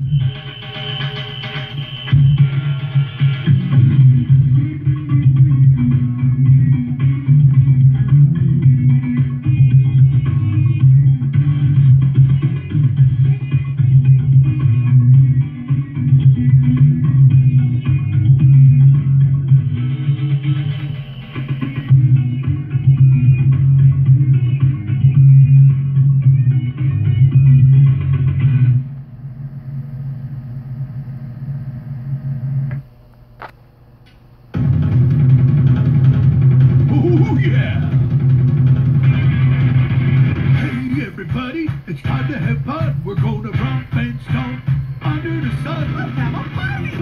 Mm-hmm.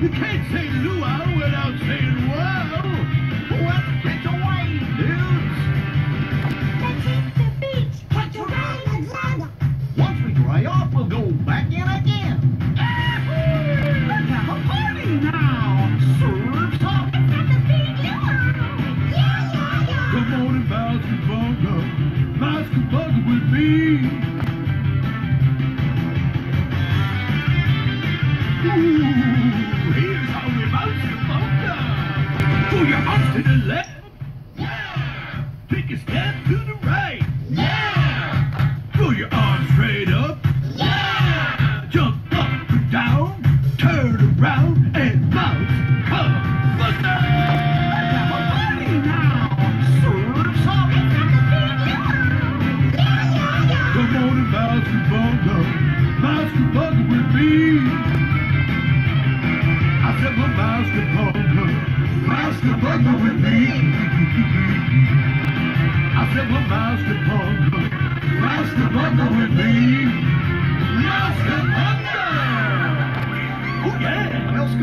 You can't say luau without saying wow. Let's get away, dudes. Once we dry off, we'll go back in again. Let's have a party now. Surf's up. Come on and Mousekebunga. Mouse Kabunga with me. Pull your arms to the left. Yeah. Take a step to the right. Yeah. Pull your arms straight up. Yeah. Jump up and down. Turn around and bounce. Kabunga. Let's have a party now. Surf's basketball with me. I said, well, basketball, with me. Master Thunder! Oh, yeah, let's